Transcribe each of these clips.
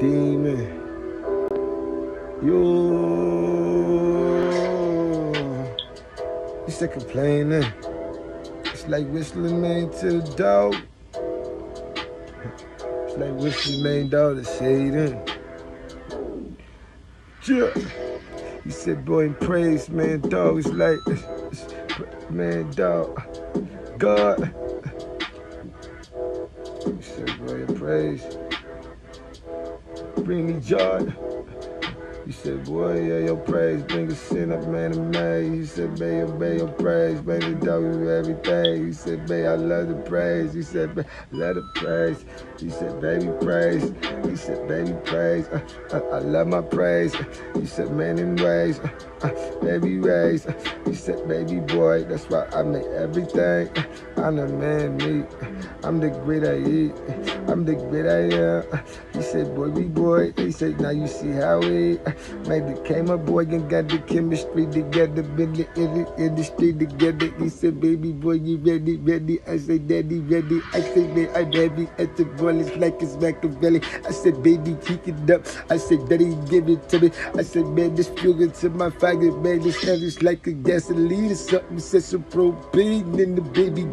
demon. You, you said complaining. It's like whistling man to the dog. It's like whistling man dog to Satan. Yeah. He said, boy, in praise, man, dog. It's like, man, dog. God. He said, boy, in praise. Bring me joy. He said, boy, yeah, your praise bring a sin up, man, to me. He said, babe, obey your praise, man, the dog everything. He said, babe, I love the praise. He said, babe, love the praise. He said, baby, praise. He said, baby, praise. Uh, uh, I love my praise. He said, man, in ways. Uh, uh, baby, raise. He said, baby, boy, that's why I make everything. I'm the man, me. I'm the great I eat. I'm the great I am. He said, boy, be boy. He said, now you see how we maybe came a boy and got the chemistry together, been the in the industry together. He said, baby boy, you ready, ready? I said, daddy, ready. I said, man, I'm heavy at the. It's like it's Machiavelli. I said, baby, kick it up. I said, daddy, give it to me. I said, man, this fuel to my fire, man, this hell is like a gasoline or something. Said some propane in the baby.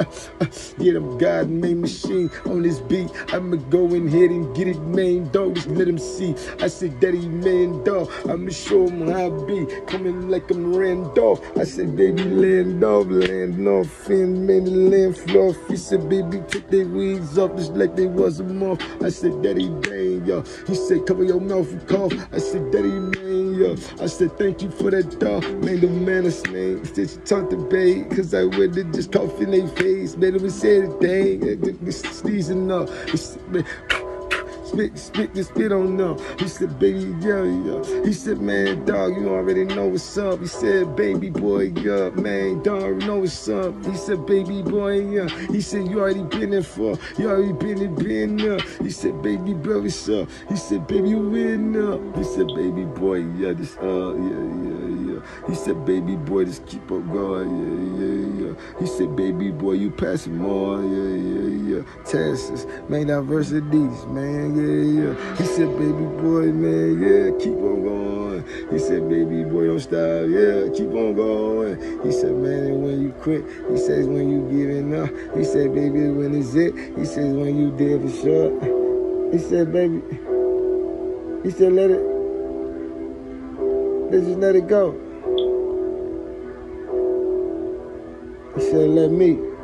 Uh, uh, yeah, I'm God made machine on this beat. I'ma go in here and get it, man. Just let him see. I said, daddy, man, dog. I'ma show him how I be. Coming like I'm Randolph. I said, baby, land off, land off, and man, the land fluff. He said, baby, take their wings off just like they was a moth. I said, daddy, dang, yo. He said, cover your mouth and cough. I said, daddy, man, yo. I said, thank you for that dog. Man, the man is name. Said you talk to babe, cause I would have just cough in their face. Man, it was a thing. Sneezing up. Said, man, spit, spit, the spit on them. He said, baby, yeah, yo. He said, man, dog, you already know what's up. He said, baby boy, yeah, man, dog, you know what's up. He said, baby boy, yeah. He said, you already been there for, you already been there, been there. He said, baby bro, what's up? He said, baby, you in up. He said, baby boy, yeah, this, uh, yeah, yeah, yeah. He said, baby boy, just keep on going, yeah, yeah, yeah. He said, baby boy, you passing more, yeah, yeah, yeah. Texas, man, diversities, man, yeah, yeah. He said, baby boy, man, yeah, keep on going. He said, baby boy, don't stop, yeah, keep on going. He said, man, and when you quit, he says, when you giving up. He said, baby, when is it? He says, when you dead for sure. He said, baby, he said, let it, let's just let it go. He said, let me.